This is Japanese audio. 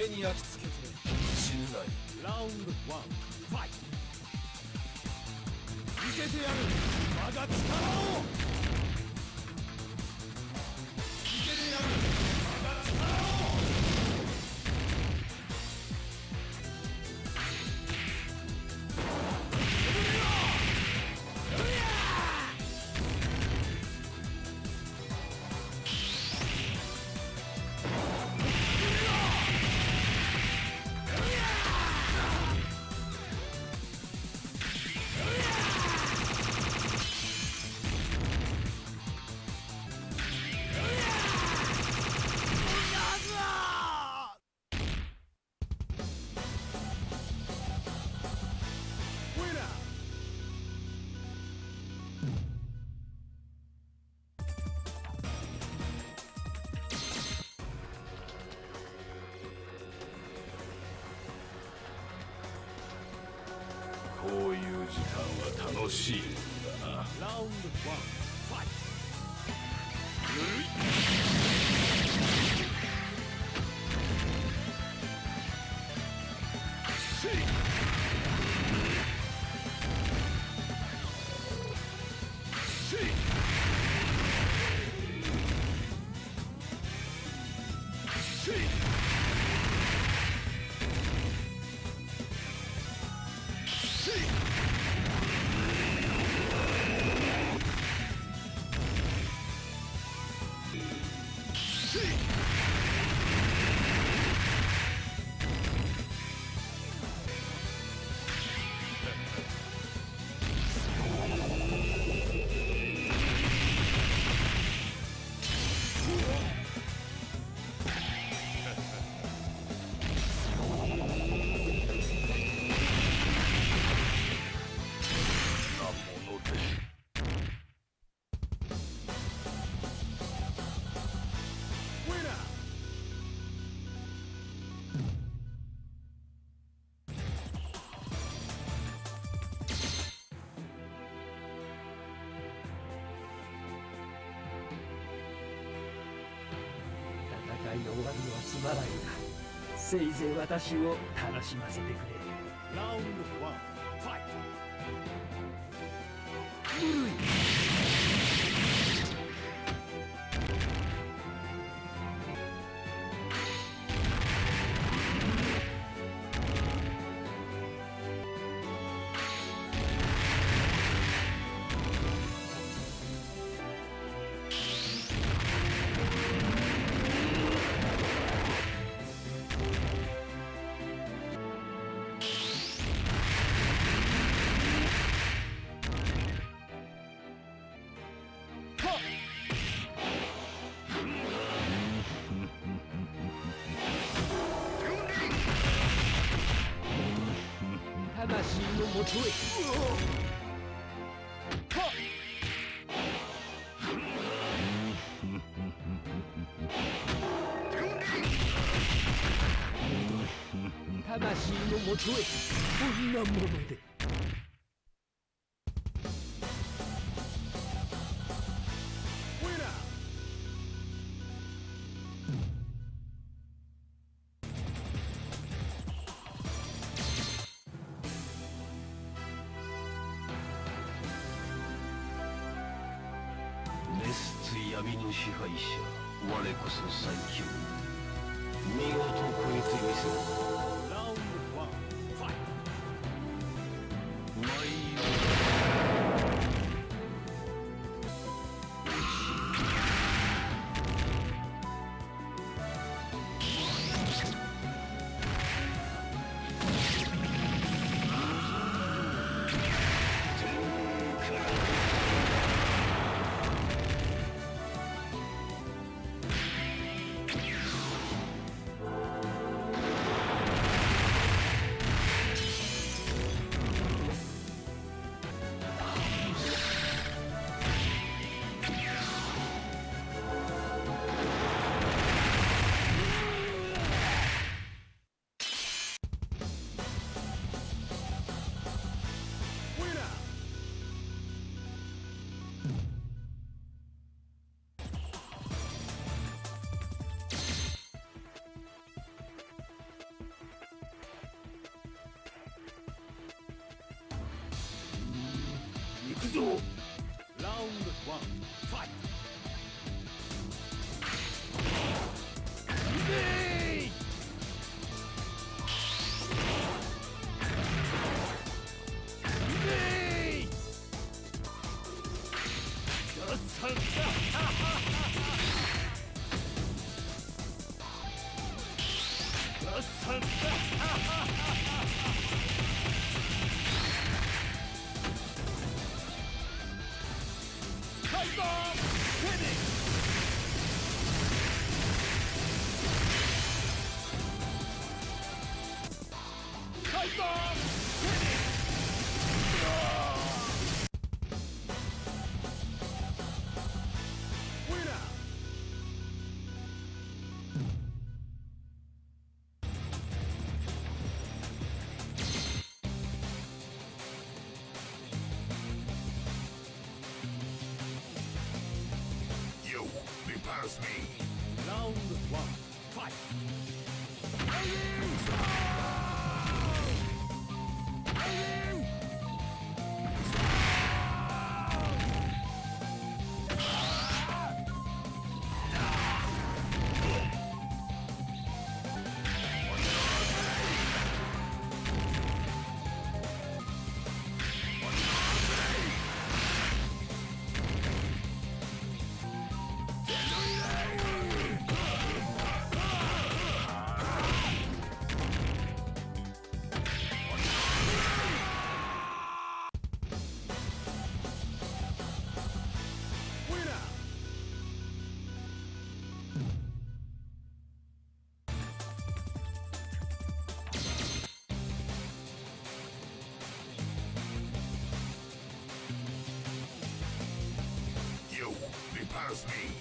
目に焼き付けて。死ぬがいい。ラウンドワンファイト見せてやる。我が力を。間は楽しいんの終わりはつまないがせいぜい私を楽しませてくれ。ラウンド1魂のもとへ。は魂のもとへこんなものでメスツ闇の支配者我こそ最強。見事超えてみせる Round one, fight. よ Round one, fight. trust me.